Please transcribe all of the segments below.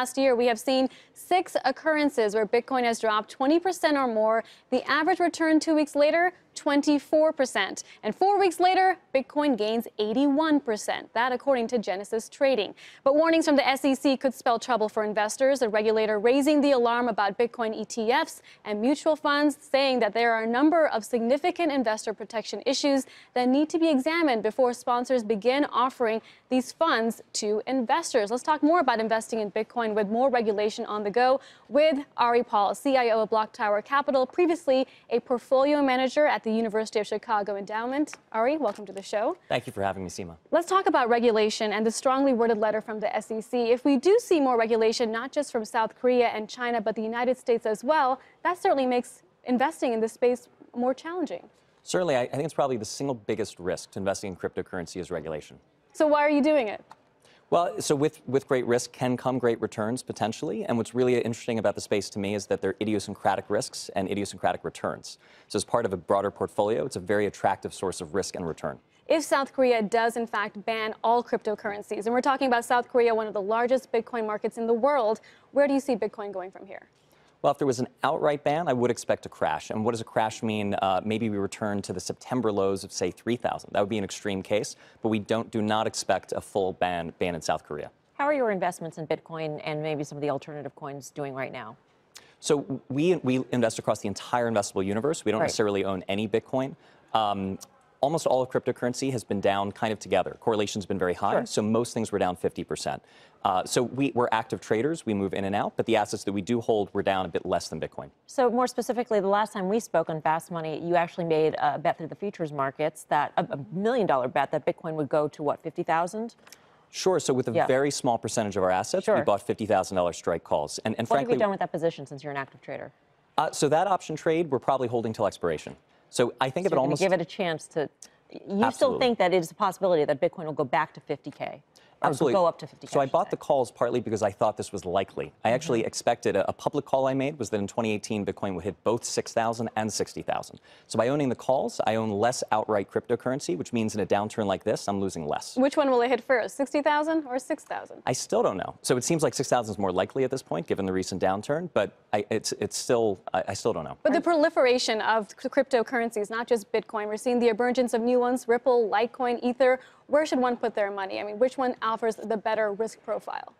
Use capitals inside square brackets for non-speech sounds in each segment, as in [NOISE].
Last year, we have seen six occurrences where Bitcoin has dropped 20% or more. The average return two weeks later, 24%. And four weeks later, Bitcoin gains 81%. That according to Genesis Trading. But warnings from the SEC could spell trouble for investors. The regulator raising the alarm about Bitcoin ETFs and mutual funds, saying that there are a number of significant investor protection issues that need to be examined before sponsors begin offering these funds to investors. Let's talk more about investing in Bitcoin with more regulation on the go with Ari Paul, CIO of BlockTower Capital, previously a portfolio manager at the University of Chicago Endowment. Ari, welcome to the show. Thank you for having me, Seema. Let's talk about regulation and the strongly worded letter from the SEC. If we do see more regulation, not just from South Korea and China, but the United States as well, that certainly makes investing in this space more challenging. Certainly, I think it's probably the single biggest risk to investing in cryptocurrency is regulation. So why are you doing it? Well, so with, with great risk can come great returns potentially. And what's really interesting about the space to me is that there are idiosyncratic risks and idiosyncratic returns. So as part of a broader portfolio, it's a very attractive source of risk and return. If South Korea does in fact ban all cryptocurrencies, and we're talking about South Korea, one of the largest Bitcoin markets in the world, where do you see Bitcoin going from here? Well, if there was an outright ban, I would expect a crash. And what does a crash mean? Uh, maybe we return to the September lows of, say, 3,000. That would be an extreme case, but we don't do not expect a full ban ban in South Korea. How are your investments in Bitcoin and maybe some of the alternative coins doing right now? So we we invest across the entire investable universe. We don't right. necessarily own any Bitcoin. Um, almost all of cryptocurrency has been down kind of together. Correlation's been very high, sure. so most things were down 50%. Uh, so we, are active traders, we move in and out, but the assets that we do hold were down a bit less than Bitcoin. So more specifically, the last time we spoke on Fast Money, you actually made a bet through the futures markets that a, a million dollar bet that Bitcoin would go to what, 50,000? Sure. So with a yeah. very small percentage of our assets, sure. we bought $50,000 strike calls. And, and what frankly, have you done with that position since you're an active trader? Uh, so that option trade, we're probably holding till expiration. So I think so of it almost. Give it a chance to. You Absolutely. still think that it is a possibility that Bitcoin will go back to 50k? Absolutely. go up to 50 So I bought the calls partly because I thought this was likely. I mm-hmm. actually expected a, a, public call I made was that in 2018 Bitcoin would hit both 6,000 and 60,000. So by owning the calls, I own less outright cryptocurrency, which means in a downturn like this, I'm losing less. Which one will it hit first, 60,000 or 6,000? I still don't know. So it seems like 6,000 is more likely at this point, given the recent downturn, but I, it's it's still I, I still don't know. But the proliferation of cryptocurrencies, not just Bitcoin, we're seeing the emergence of new ones, Ripple, Litecoin, Ether. Where should one put their money? I mean, which one offers the better risk profile?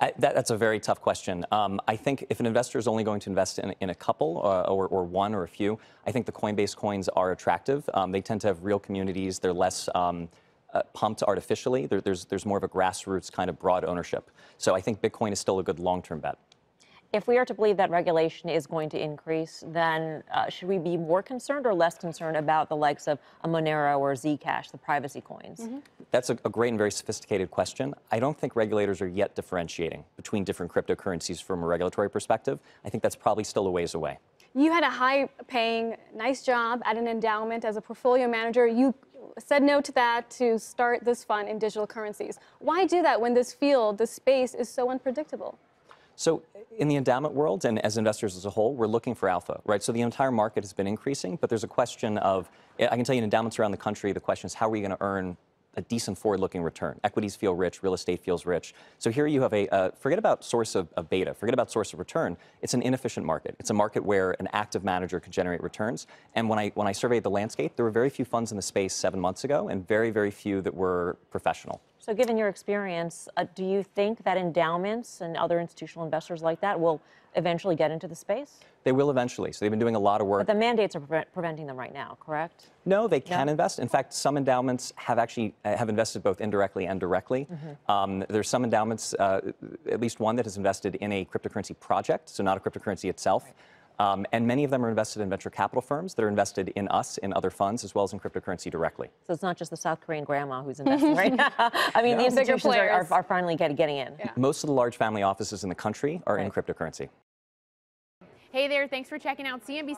I, that, that's a very tough question. Um, I think if an investor is only going to invest in, in a couple uh, or, or, one or a few, I think the Coinbase coins are attractive. Um, they tend to have real communities. They're less um, uh, pumped artificially. There, there's, there's more of a grassroots kind of broad ownership. So I think Bitcoin is still a good long-term bet. If we are to believe that regulation is going to increase, then uh, should we be more concerned or less concerned about the likes of a Monero or Zcash, the privacy coins? Mm -hmm. That's a, a, great and very sophisticated question. I don't think regulators are yet differentiating between different cryptocurrencies from a regulatory perspective. I think that's probably still a ways away. You had a high paying, nice job at an endowment as a portfolio manager. You said no to that to start this fund in digital currencies. Why do that when this field, this space, is so unpredictable? So in the endowment world and as investors as a whole, we're looking for alpha, right? So the entire market has been increasing, but there's a question of, I can tell you in endowments around the country, the question is how are we going to earn a decent forward-looking return. Equities feel rich, real estate feels rich. So here you have a, uh, forget about source of, of, beta, forget about source of return. It's an inefficient market. It's a market where an active manager could generate returns. And when I, when I surveyed the landscape, there were very few funds in the space seven months ago and very, very few that were professional. So given your experience, uh, do you think that endowments and other institutional investors like that will eventually get into the space? They will eventually. So they've been doing a lot of work. But the mandates are pre preventing them right now, correct? No, they can no? invest. In fact, some endowments have actually uh, have invested both indirectly and directly. Mm -hmm. um, there's some endowments, uh, at least one that has invested in a cryptocurrency project, so not a cryptocurrency itself. Right. Um, and many of them are invested in venture capital firms that are invested in us, in other funds, as well as in cryptocurrency directly. So it's not just the South Korean grandma who's investing [LAUGHS] right now. [LAUGHS] I mean, no. the institutions are, are, are, finally get, getting in. Yeah. Most of the large family offices in the country are right. in cryptocurrency. Hey there, thanks for checking out CNBC.